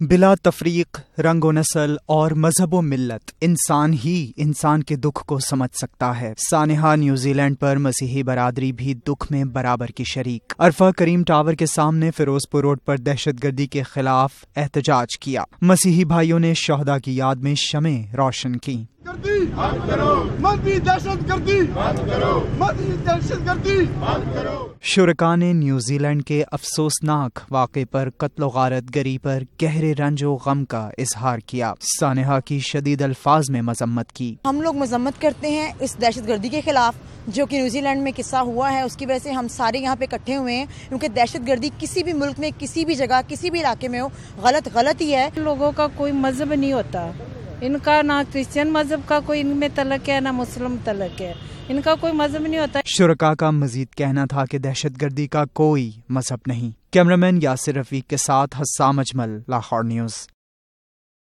بلا تفریق، رنگ و نسل اور مذہب و ملت انسان ہی انسان کے دکھ کو سمجھ سکتا ہے۔ سانحہ نیوزی لینڈ پر مسیحی برادری بھی دکھ میں برابر کی شریک۔ عرفہ کریم ٹاور کے سامنے فیروز پور روڈ پر دہشت گردی کے خلاف احتجاج کیا۔ مسیحی بھائیوں نے شہدا کی یاد میں شمیں روشن کی شرکا نے نیوزی لینڈ کے افسوسناک واقع پر قتل و غارت گری پر گہرے رنج و غم کا اظہار کیا۔ سانحہ کی شدید الفاظ میں مذمت کی۔ ہم لوگ مذمت کرتے ہیں اس دہشت گردی کے خلاف جو کہ نیوزی لینڈ میں قصہ ہوا ہے۔ اس کی وجہ سے ہم سارے یہاں پہ اکٹھے ہوئے ہیں کیونکہ دہشت گردی کسی بھی ملک میں کسی بھی جگہ کسی بھی علاقے میں ہو غلط غلط ہی ہے۔ لوگوں کا کوئی مذہب نہیں ہوتا۔ ان کا نہ کرسچن مذہب کا کوئی ان میں تلق ہے، نہ مسلم تلق ہے۔ ان کا کوئی مذہب نہیں ہوتا۔ شرکا کا مزید کہنا تھا کہ دہشت گردی کا کوئی مذہب نہیں۔ کیمرامین یاسر رفیق کے ساتھ حسام اجمل، لاہور نیوز۔